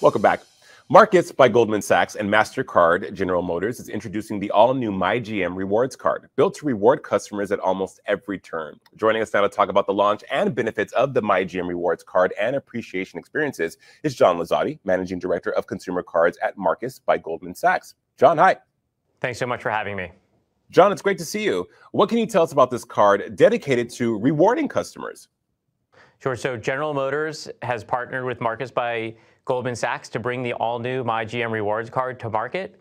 Welcome back. Marcus by Goldman Sachs and MasterCard General Motors is introducing the all new MyGM Rewards Card, built to reward customers at almost every turn. Joining us now to talk about the launch and benefits of the MyGM Rewards Card and appreciation experiences is John Lazzotti, Managing Director of Consumer Cards at Marcus by Goldman Sachs. John, hi. Thanks so much for having me. John, it's great to see you. What can you tell us about this card dedicated to rewarding customers? Sure. So General Motors has partnered with Marcus by Goldman Sachs to bring the all-new MyGM Rewards card to market.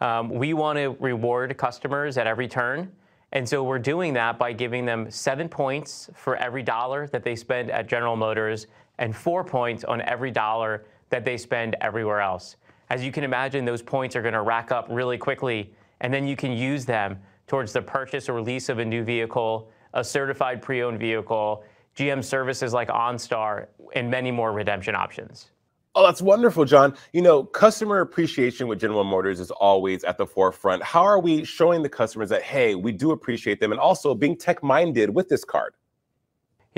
Um, we want to reward customers at every turn. And so we're doing that by giving them seven points for every dollar that they spend at General Motors and four points on every dollar that they spend everywhere else. As you can imagine, those points are going to rack up really quickly, and then you can use them towards the purchase or lease of a new vehicle, a certified pre-owned vehicle, GM services like OnStar, and many more redemption options. Oh, that's wonderful, John. You know, customer appreciation with General Motors is always at the forefront. How are we showing the customers that, hey, we do appreciate them and also being tech minded with this card?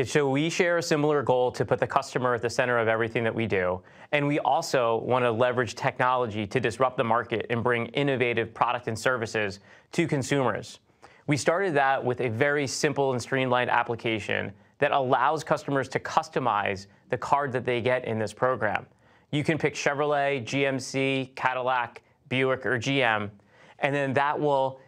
So we share a similar goal to put the customer at the center of everything that we do. And we also want to leverage technology to disrupt the market and bring innovative product and services to consumers. We started that with a very simple and streamlined application that allows customers to customize the card that they get in this program. You can pick Chevrolet, GMC, Cadillac, Buick, or GM, and then that will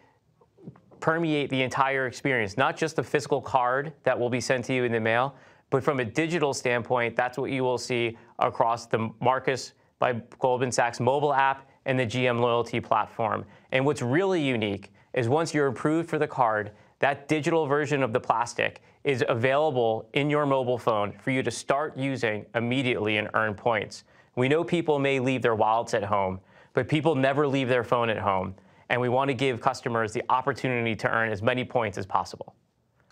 permeate the entire experience, not just the physical card that will be sent to you in the mail, but from a digital standpoint, that's what you will see across the Marcus by Goldman Sachs mobile app and the GM loyalty platform. And what's really unique is once you're approved for the card, that digital version of the plastic is available in your mobile phone for you to start using immediately and earn points. We know people may leave their wallets at home, but people never leave their phone at home. And we want to give customers the opportunity to earn as many points as possible.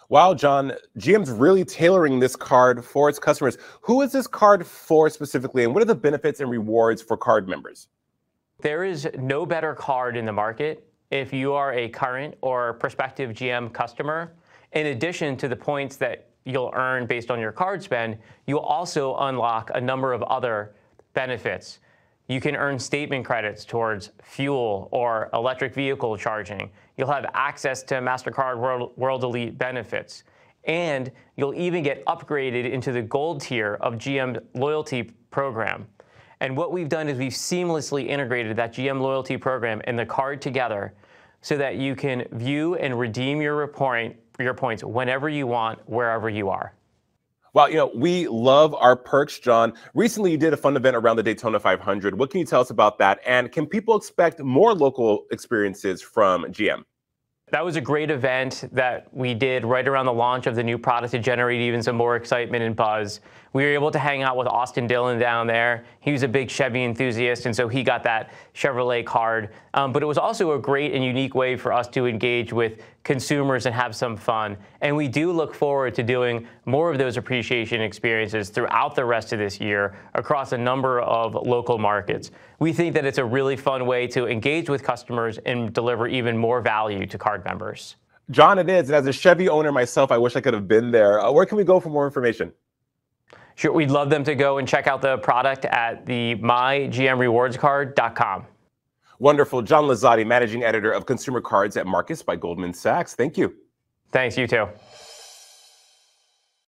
Wow, John, GM's really tailoring this card for its customers. Who is this card for specifically, and what are the benefits and rewards for card members? There is no better card in the market if you are a current or prospective GM customer. In addition to the points that you'll earn based on your card spend, you'll also unlock a number of other benefits. You can earn statement credits towards fuel or electric vehicle charging. You'll have access to MasterCard World, World Elite benefits. And you'll even get upgraded into the gold tier of GM loyalty program. And what we've done is we've seamlessly integrated that GM loyalty program and the card together so that you can view and redeem your, report, your points whenever you want, wherever you are. Well, you know, we love our perks, John. Recently, you did a fun event around the Daytona 500. What can you tell us about that? And can people expect more local experiences from GM? That was a great event that we did right around the launch of the new product to generate even some more excitement and buzz. We were able to hang out with Austin Dillon down there. He was a big Chevy enthusiast, and so he got that Chevrolet card. Um, but it was also a great and unique way for us to engage with consumers and have some fun. And we do look forward to doing more of those appreciation experiences throughout the rest of this year across a number of local markets. We think that it's a really fun way to engage with customers and deliver even more value to card members. John, it is. And as a Chevy owner myself, I wish I could have been there. Uh, where can we go for more information? Sure, we'd love them to go and check out the product at the mygmrewardscard.com. Wonderful. John Lazzotti, managing editor of consumer cards at Marcus by Goldman Sachs. Thank you. Thanks, you too.